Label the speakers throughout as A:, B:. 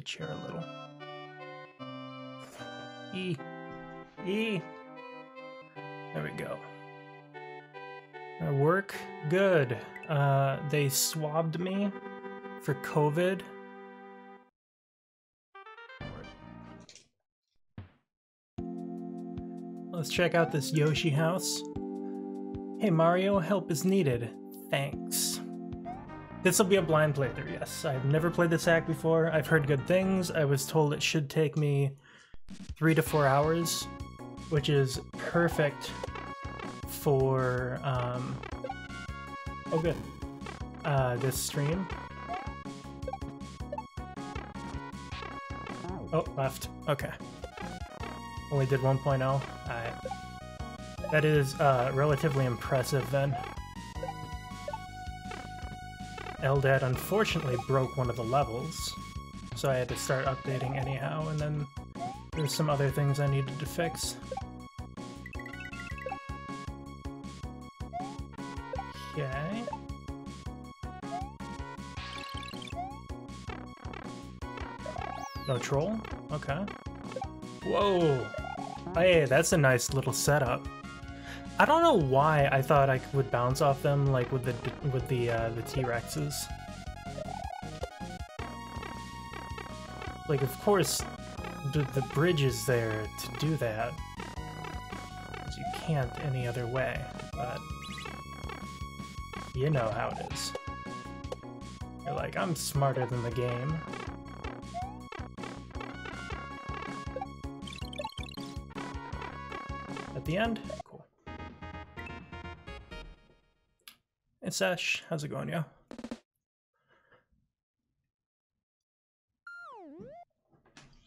A: the chair a little. E. E. There we go. Uh, work? Good. Uh, they swabbed me for COVID. Let's check out this Yoshi house. Hey Mario, help is needed. Thanks. This will be a blind playthrough, yes. I've never played this hack before. I've heard good things. I was told it should take me three to four hours, which is perfect for, um, oh good, uh, this stream. Oh, left. Okay. Only did 1.0. Alright. That is uh, relatively impressive then. Eldad unfortunately broke one of the levels, so I had to start updating anyhow, and then there's some other things I needed to fix. Okay. No troll? Okay. Whoa! Hey, that's a nice little setup. I don't know why I thought I would bounce off them like with the with the uh, the T-Rexes. Like, of course, the, the bridge is there to do that. You can't any other way, but you know how it is. You're like, I'm smarter than the game. At the end, It's Ash. How's it going, yo?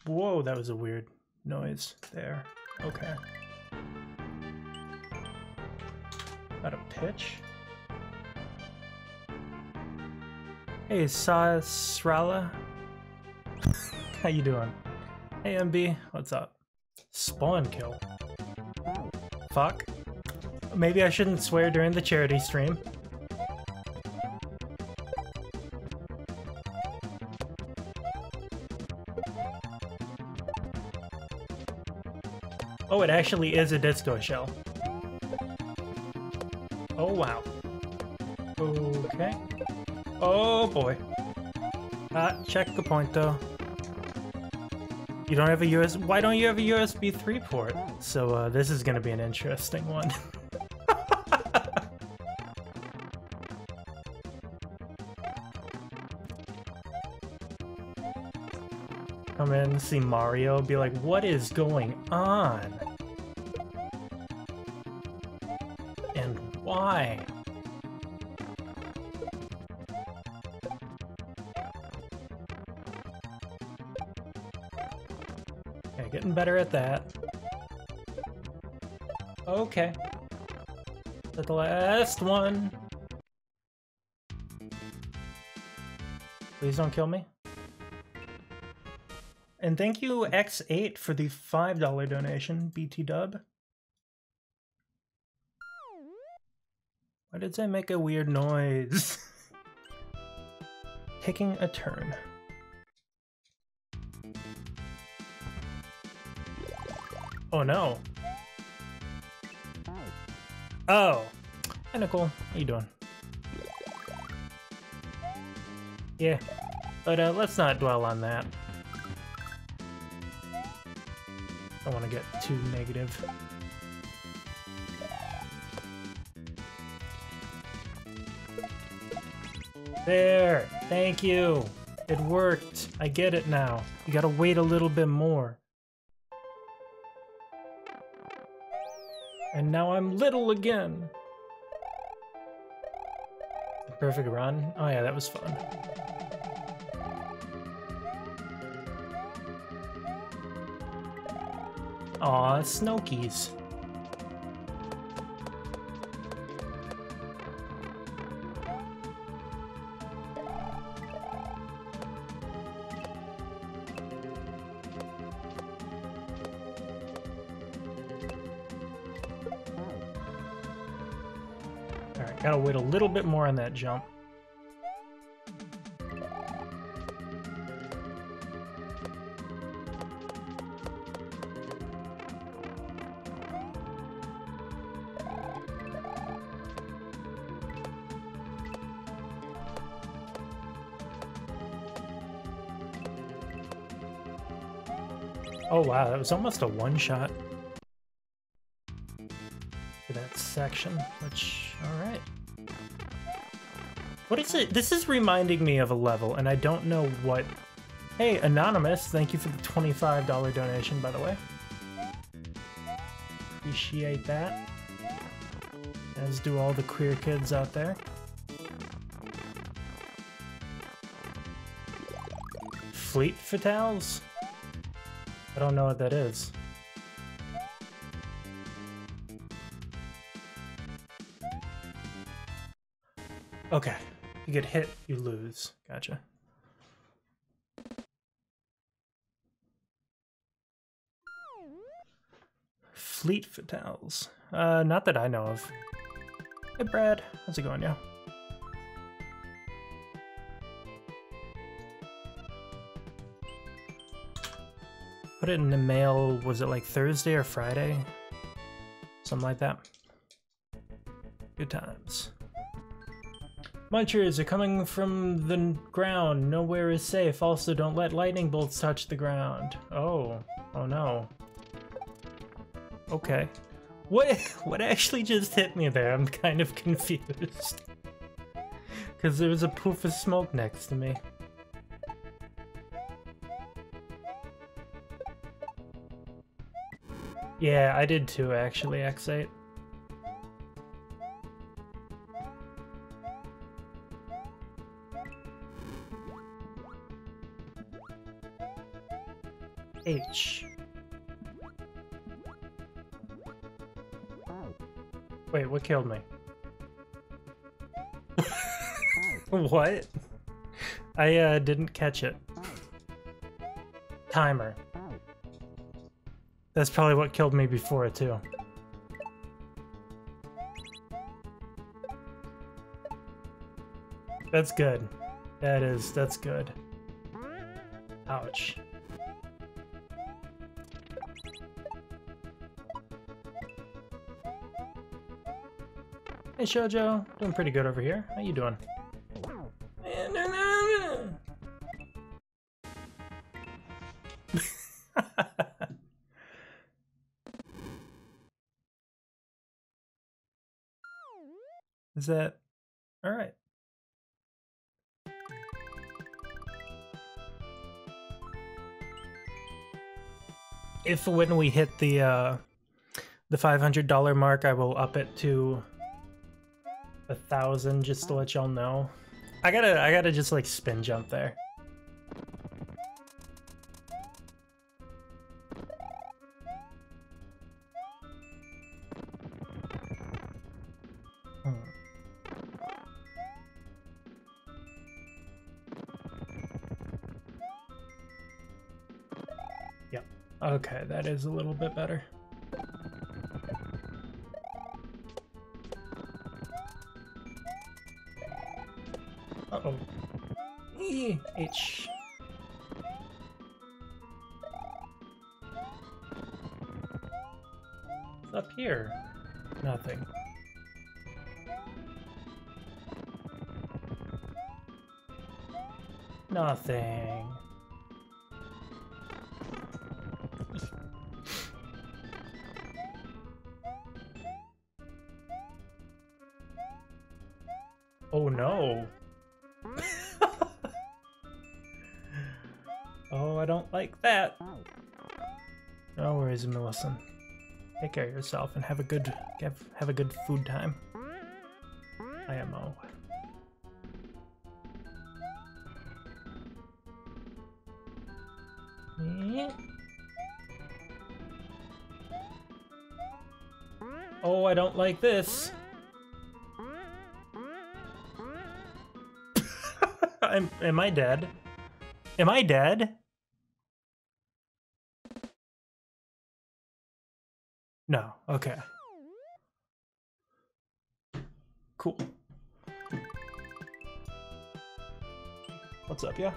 A: Whoa, that was a weird noise there. Okay. Got a pitch? Hey, Sasrala. How you doing? Hey, MB. What's up? Spawn kill. Fuck. Maybe I shouldn't swear during the charity stream. It actually is a disco shell. Oh, wow. Okay. Oh, boy. Ah, check the point, though. You don't have a US- why don't you have a USB 3 port? So, uh, this is gonna be an interesting one. In, see Mario, be like, what is going on? And why? Okay, getting better at that. Okay. Is that the last one? Please don't kill me. And thank you, X8, for the $5 donation, BT dub. Why did I make a weird noise? Taking a turn. Oh no. Oh. Hi Nicole, how you doing? Yeah, but uh, let's not dwell on that. I don't want to get too negative. There! Thank you! It worked! I get it now. You gotta wait a little bit more. And now I'm little again! Perfect run? Oh yeah, that was fun. Aw, Snokies. Alright, gotta wait a little bit more on that jump. Oh wow, that was almost a one-shot. For that section, which, alright. What is it? This is reminding me of a level, and I don't know what... Hey, Anonymous, thank you for the $25 donation, by the way. Appreciate that. As do all the queer kids out there. Fleet Fatales? I don't know what that is. Okay. You get hit, you lose. Gotcha. Fleet Fatales. Uh, not that I know of. Hey Brad, how's it going, yeah? Put it in the mail, was it like Thursday or Friday? Something like that. Good times. Munchers are coming from the ground. Nowhere is safe. Also, don't let lightning bolts touch the ground. Oh. Oh no. Okay. What what actually just hit me there? I'm kind of confused. Because there was a poof of smoke next to me. Yeah, I did too, actually, X8. H. Wait, what killed me? what? I uh, didn't catch it. Timer. That's probably what killed me before it too. That's good. That is, that's good. Ouch. Hey Shoujo, doing pretty good over here. How you doing? Is that all right? If when we hit the uh, the five hundred dollar mark, I will up it to a thousand just to let y'all know. I gotta I gotta just like spin jump there. Okay, that is a little bit better. Uh-oh. H. What's up here? Care of yourself and have a good have, have a good food time. IMO. Oh, I don't like this. am, am I dead? Am I dead? Okay. Cool. What's up, yeah?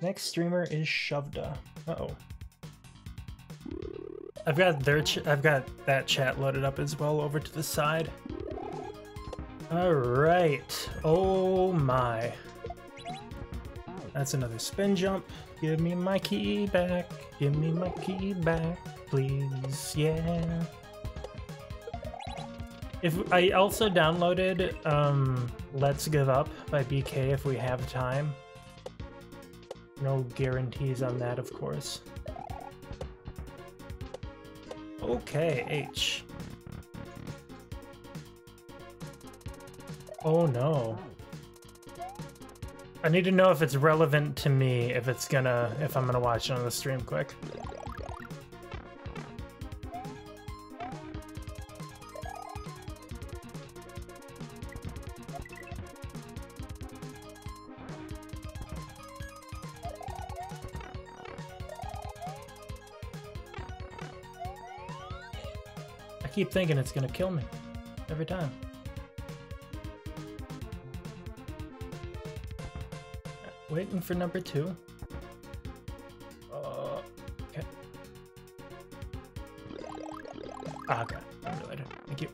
A: Next streamer is Shovda. Uh oh. I've got their I've got that chat loaded up as well over to the side. All right. Oh my. That's another spin jump. Give me my key back. Give me my key back, please. Yeah. If I also downloaded um, Let's Give Up by BK if we have time. No guarantees on that, of course. Okay, H. Oh no. I need to know if it's relevant to me, if it's gonna, if I'm gonna watch it on the stream quick. I keep thinking it's gonna kill me every time. Waiting for number two. Uh, okay. Ah, okay. Thank you.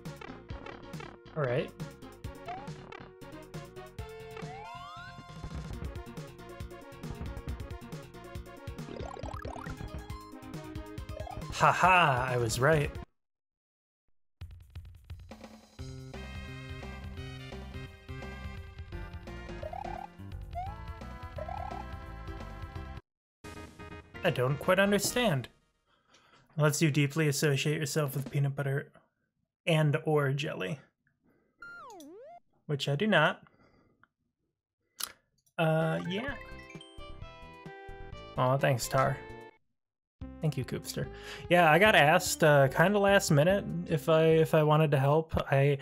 A: Alright. Haha, -ha, I was right. I don't quite understand. Unless you deeply associate yourself with peanut butter and or jelly. Which I do not. Uh, yeah. Oh, thanks, Tar. Thank you, Coopster. Yeah, I got asked uh, kind of last minute if I if I wanted to help. I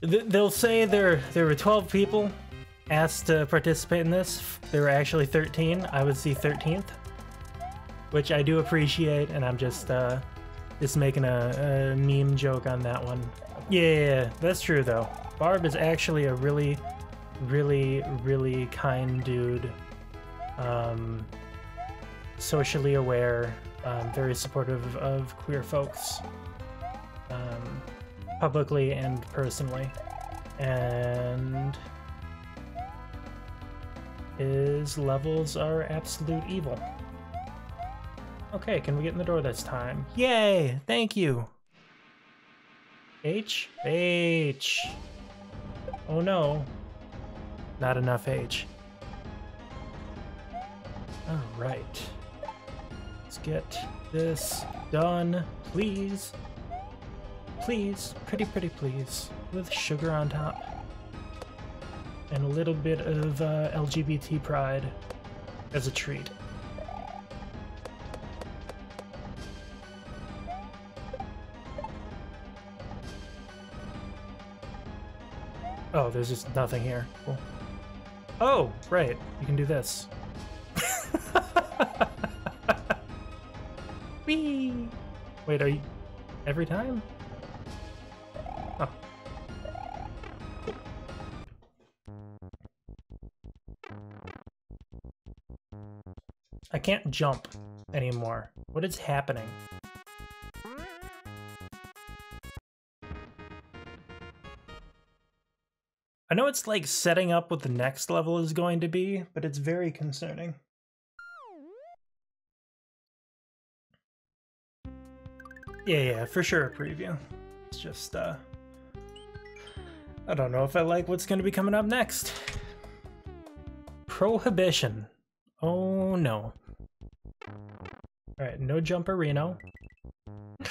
A: th they'll say there there were 12 people asked to participate in this. There were actually 13. I was the 13th which I do appreciate, and I'm just uh, just making a, a meme joke on that one. Yeah, that's true though. Barb is actually a really, really, really kind dude. Um, socially aware, um, very supportive of queer folks, um, publicly and personally, and his levels are absolute evil. Okay, can we get in the door this time? Yay! Thank you! H? H! Oh no. Not enough H. Alright. Let's get this done, please. Please, pretty pretty please. With sugar on top. And a little bit of uh, LGBT pride as a treat. Oh, there's just nothing here. Cool. Oh, right. You can do this. Whee! Wait, are you... Every time? Oh. Cool. I can't jump anymore. What is happening? I know it's like setting up what the next level is going to be, but it's very concerning. Yeah, yeah, for sure a preview. It's just, uh... I don't know if I like what's going to be coming up next. Prohibition. Oh, no. Alright, no jumper Reno.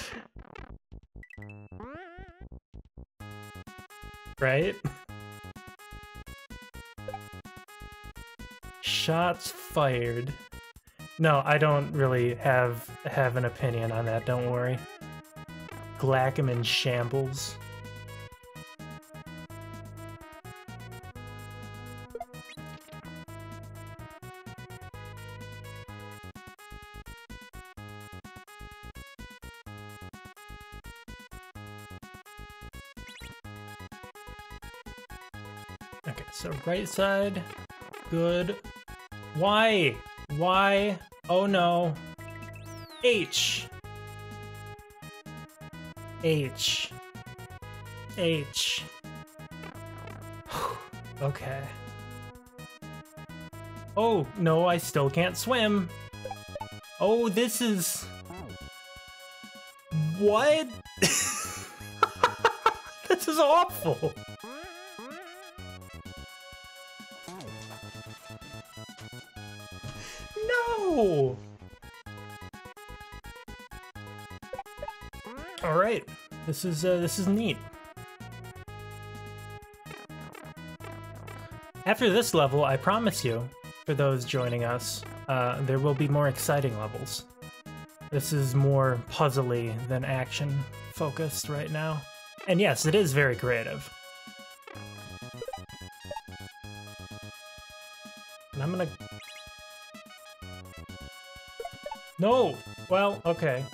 A: right? Shots fired. No, I don't really have have an opinion on that, don't worry. Glackham in shambles. Okay, so right side, good. Why? Why? Oh no. H. H. H. okay. Oh, no, I still can't swim. Oh, this is... What? this is awful. All right, this is uh, this is neat. After this level, I promise you, for those joining us, uh, there will be more exciting levels. This is more puzzly than action focused right now. And yes, it is very creative. And I'm gonna... No! Well, okay.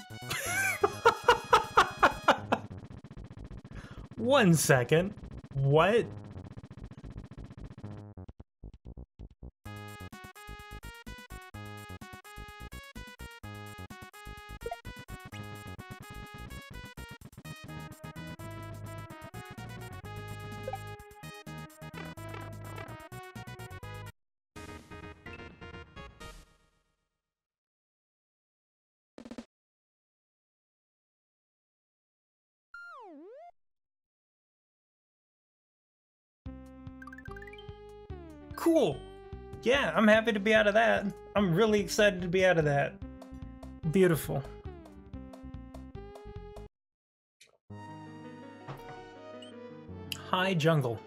A: One second. What? Cool. Yeah, I'm happy to be out of that. I'm really excited to be out of that. Beautiful. High jungle.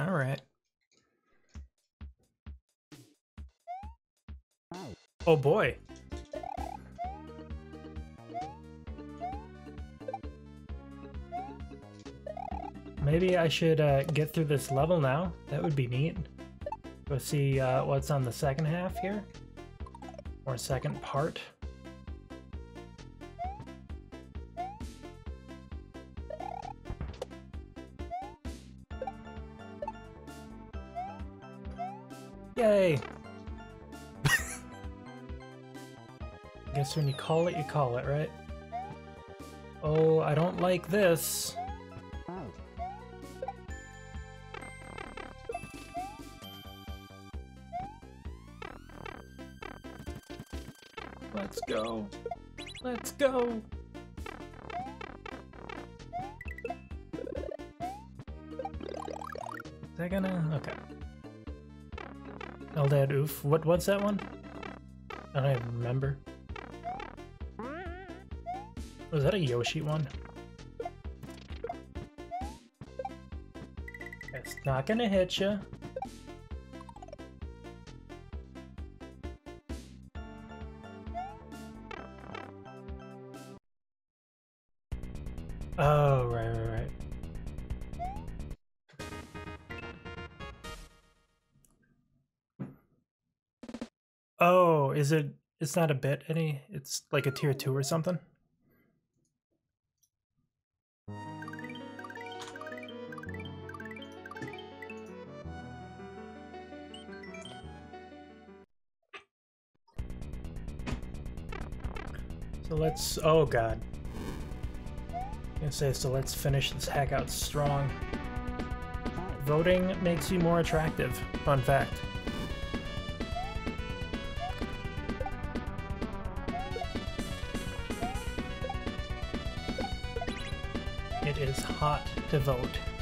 A: All right. Oh boy. Maybe I should uh, get through this level now. That would be neat. Go see uh, what's on the second half here. Or second part. Yay! Guess when you call it, you call it, right? Oh, I don't like this. Let's go. Let's go. Is that gonna... Okay. Eldad Oof. What, what's that one? I don't even remember. Was that a Yoshi one? It's not gonna hit you. It's not a bit any. It's like a tier two or something. So let's. Oh god. I gonna say so. Let's finish this hack out strong. Voting makes you more attractive. Fun fact. To vote.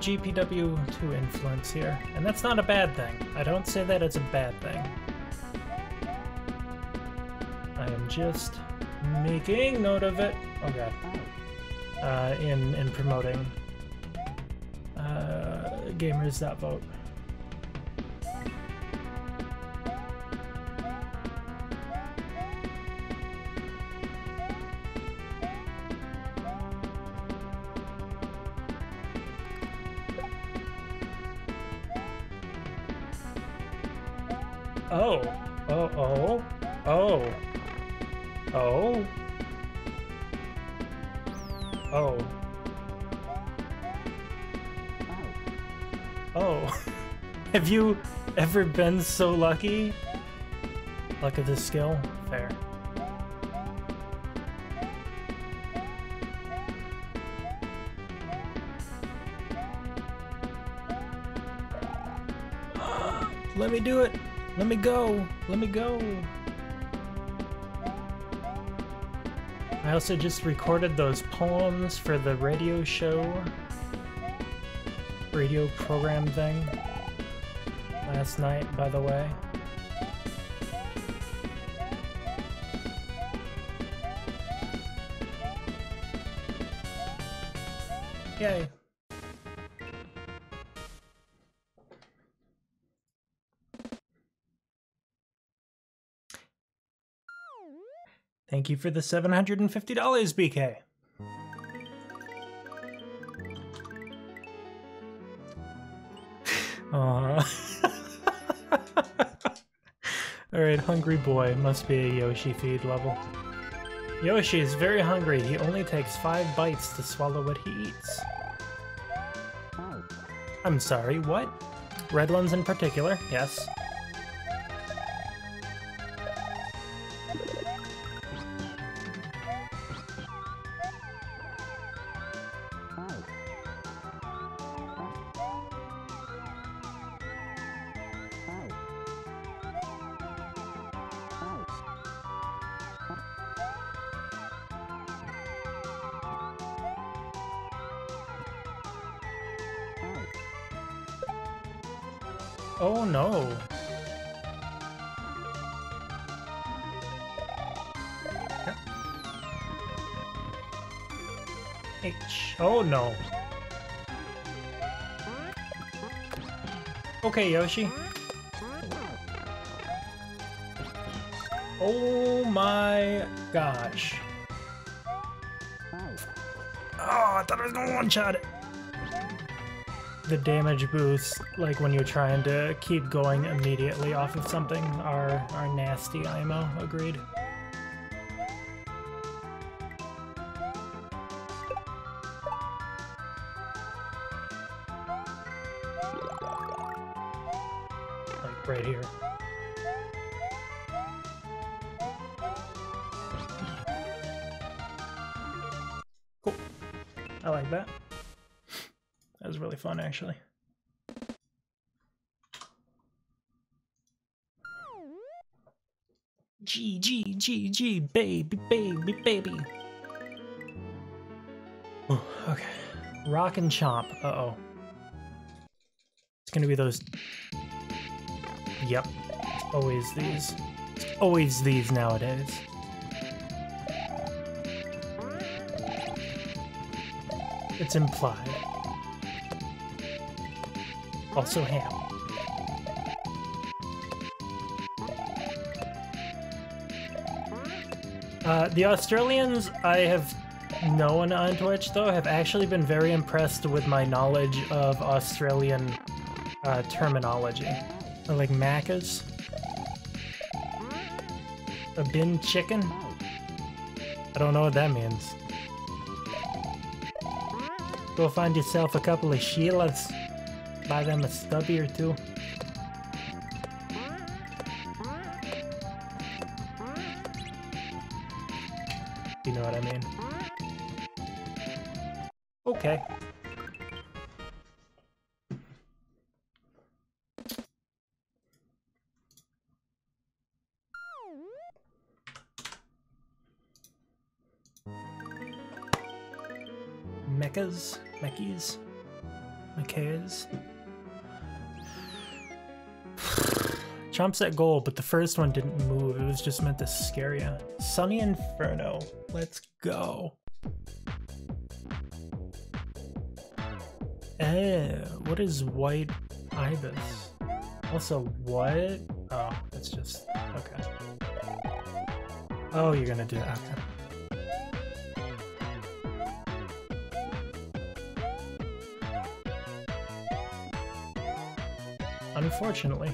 A: GPW2 influence here, and that's not a bad thing. I don't say that it's a bad thing. I am just making note of it. God. Uh, in, in promoting uh, gamers.vote. Oh. Oh, oh. Oh. Oh. Oh. Oh. oh, oh, oh. Have you ever been so lucky? Luck of the skill? Fair. Let me do it! Let me go! Let me go! I also just recorded those poems for the radio show, radio program thing last night, by the way. Yay. Thank you for the $750, BK. Aww. Alright, hungry boy. Must be a Yoshi feed level. Yoshi is very hungry. He only takes five bites to swallow what he eats. Oh. I'm sorry, what? Red ones in particular, yes. Oh no. H. Oh no. Okay, Yoshi. Oh my gosh. Oh, I thought I was gonna one-shot it the damage boosts, like when you're trying to keep going immediately off of something, are, are nasty IMO, agreed. Like right here. Cool. I like that was really fun, actually. G, G, G, G, baby, baby, baby. Oh, okay. Rock and Chomp. Uh-oh. It's gonna be those... Yep. Always these. always these nowadays. It's implied also ham. Uh, the Australians I have known on Twitch, though, have actually been very impressed with my knowledge of Australian uh, terminology. Like macas. A bin chicken? I don't know what that means. Go find yourself a couple of Sheilas buy them a stubby or two. You know what I mean? Okay. Mechas? Mechis? Mechas? Chomp's at goal, but the first one didn't move. It was just meant to scare you. Sunny Inferno. Let's go. Eh, what is white ibis? Also, what? Oh, it's just, okay. Oh, you're gonna do it, okay. Unfortunately.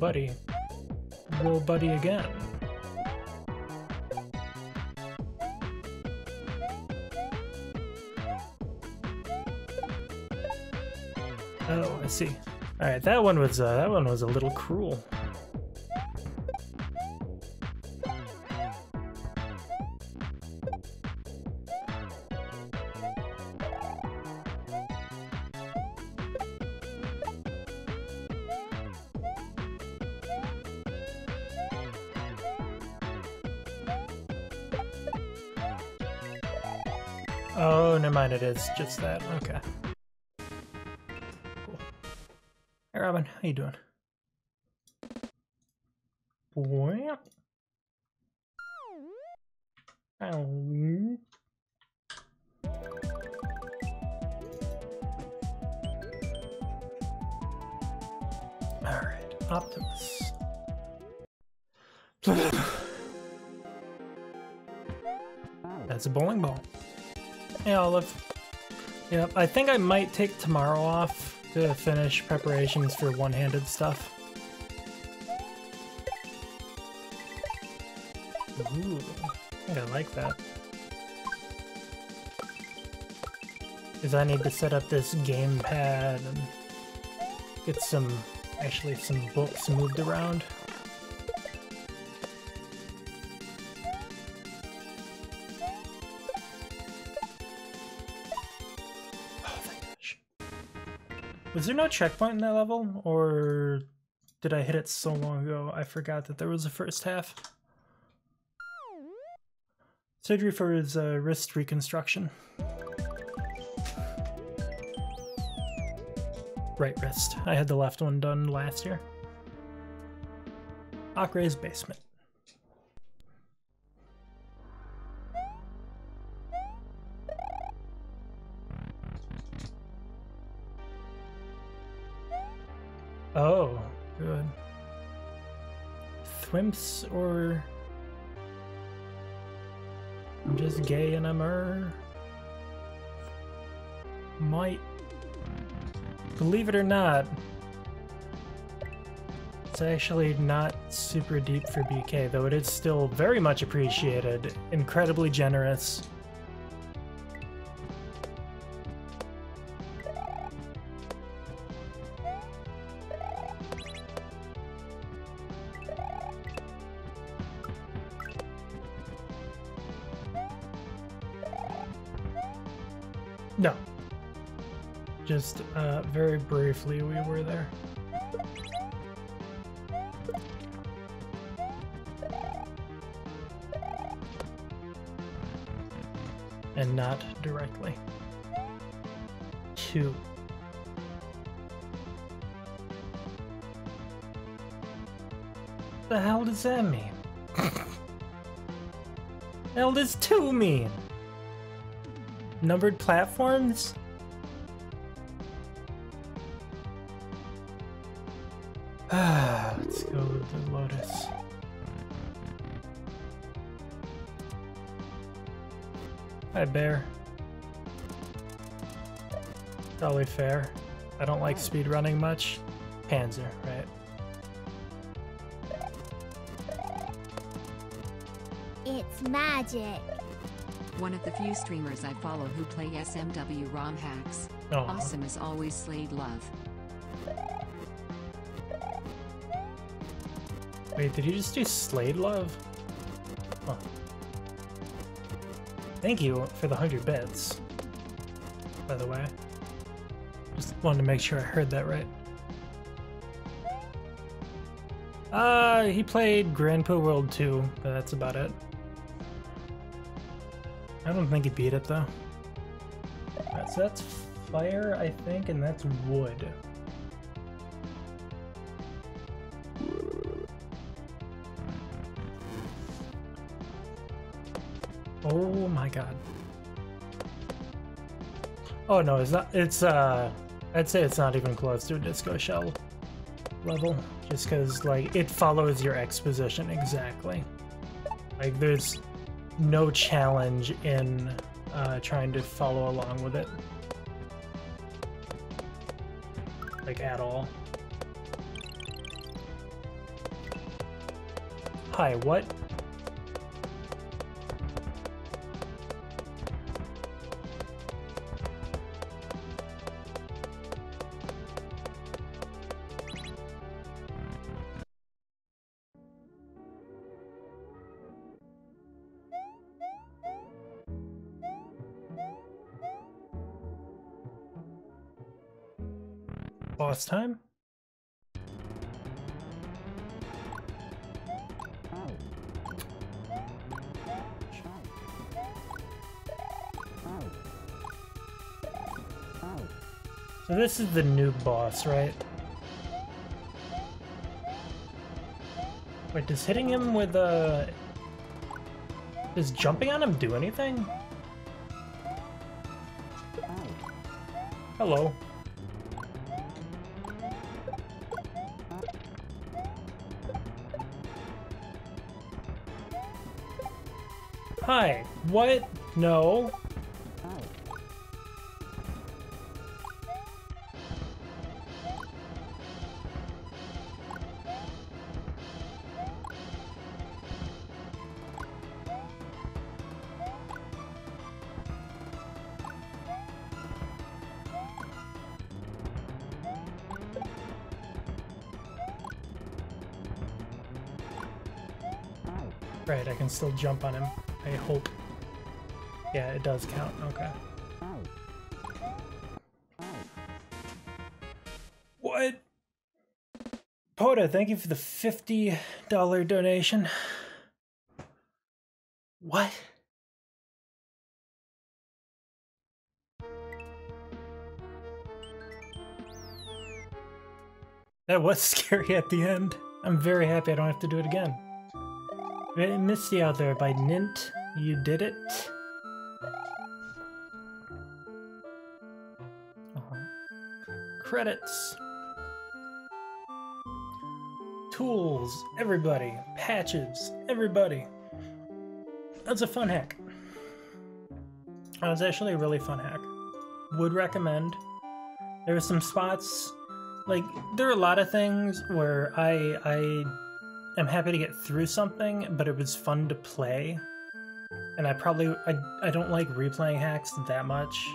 A: Buddy. Little buddy again. Oh, I see. All right, that one was uh, that one was a little cruel. Mind. It is just that. Okay. Cool. Hey, Robin. How you doing? Wow. Ow. All right, Optimus. That's a bowling ball. Hey, Olive. Yep, I think I might take tomorrow off to finish preparations for one-handed stuff. Ooh, I think I like that. Because I need to set up this gamepad and get some, actually some books moved around. Was there no checkpoint in that level, or did I hit it so long ago I forgot that there was a first half? Surgery for his uh, wrist reconstruction. Right wrist. I had the left one done last year. Akray's basement. Oh, good. Thwimps or I'm just gay and I'm er. Might. Believe it or not, it's actually not super deep for BK, though it is still very much appreciated, incredibly generous. No. Just uh, very briefly, we were there. And not directly. Two. The hell does that mean? hell does two mean? Numbered platforms? Let's go with the Lotus. Hi, Bear. Probably fair. I don't like speedrunning much. Panzer, right?
B: It's magic.
C: One of the few streamers I follow who play SMW ROM hacks.
A: Oh,
C: Awesome as always, Slade Love.
A: wait, did you just do Slade Love? Huh. Thank you for the 100 bits, by the way. Just wanted to make sure I heard that right. Uh, he played Grand Poo World 2, but that's about it. I don't think he beat it though. So that's fire, I think, and that's wood. Oh my god. Oh no, it's not, it's, uh, I'd say it's not even close to a disco shell level, just because, like, it follows your exposition exactly. Like, there's no challenge in uh, trying to follow along with it. Like, at all. Hi, what Boss time? So this is the new boss, right? Wait, does hitting him with a... Does jumping on him do anything? Hello. Hi. What? No. Right, I can still jump on him. I hope. Yeah, it does count. Okay. What? Poda, thank you for the $50 donation. What? That was scary at the end. I'm very happy I don't have to do it again. Misty out there by Nint. You did it. Uh -huh. Credits. Tools, everybody. Patches, everybody. That's a fun hack. That was actually a really fun hack. Would recommend. There are some spots, like, there are a lot of things where I, I am happy to get through something, but it was fun to play. And I probably I, I don't like replaying hacks that much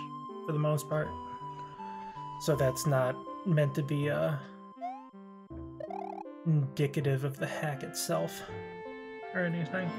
A: for the most part. So that's not meant to be uh indicative of the hack itself or anything.